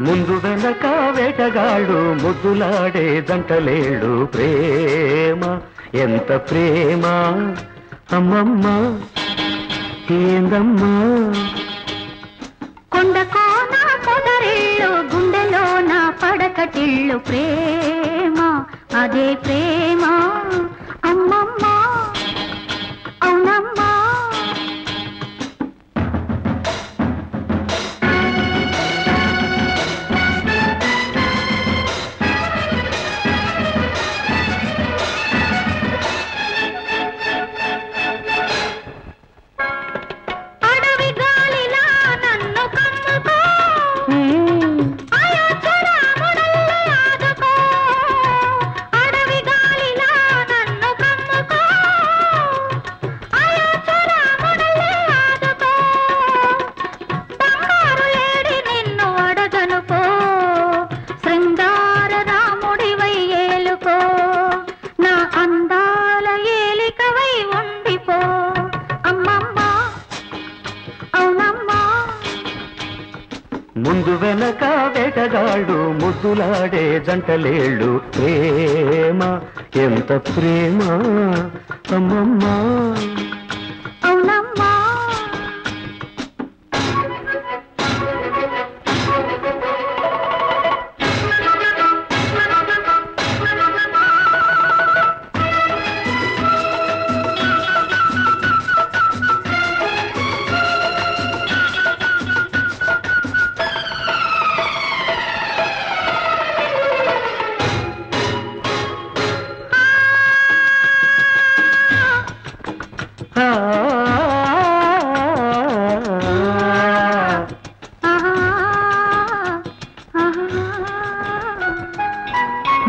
ముందు వెనక వేటగాళ్ళు ముద్దులాడే దంటలేడు ప్రేమ ఎంత ప్రేమ? అమ్మమ్మ ఏందమ్మా? కొండకో నా కోన గుండెలో నా పడకటిళ్ళు. ప్రేమ అదే ప్రేమ. ముందు వెనక వేటగాళ్ళు ముద్దులాడే జంటలేళ్ళు. ప్రేమ ఎంత ప్రేమ అమ్మమ్మా.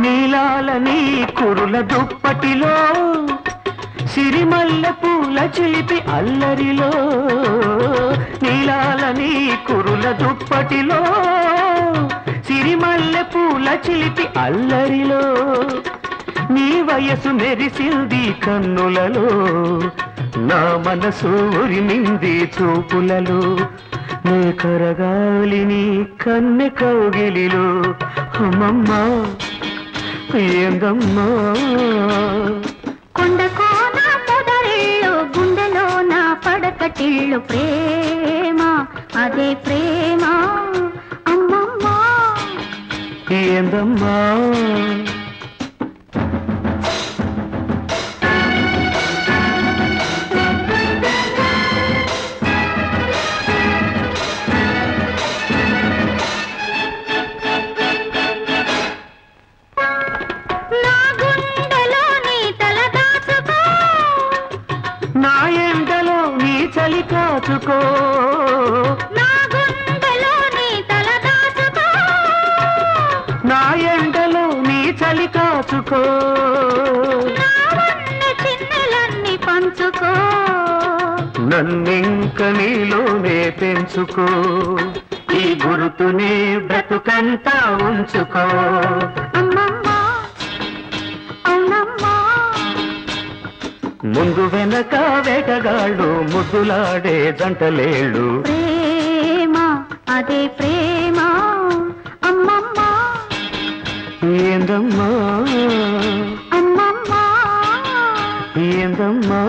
నీలాల నీ కురుల దుప్పటిలో సిరిమల్ల పూల చిలిపి అల్లరిలో నీలాల నీ కురుల దుప్పటిలో సిరిమల్ల పూల చిలిపి అల్లరిలో నీ వయసు మెరిసింది కన్నులలో నా మనసు ఉరిమింది చూపులలో. నీ కరగాలి నీ కన్నె కౌగిలిలో. అమ్మమ్మ ఏందమ్మా? కొండ కోన పొదరిల్లు గుండెలోన పడకటిల్లు ప్రేమ అదే ప్రేమ. అమ్మమ్మ. ఏందమ్మా? చలి కాచుకో. నా ఎండలో నీ చలి కాచుకో. పంచుకో. నన్నింక నీలోనే పెంచుకో. ఈ గురుతునే బ్రతుకంతా ఉంచుకో. ముందు వెనక వేటగాళ్ళు ముద్దులాడే జంటలేళ్ళు. ప్రేమ అదే ప్రేమ అమ్మమ్మ. ఏందమ్మా? అమ్మమ్మ. ఏందమ్మా?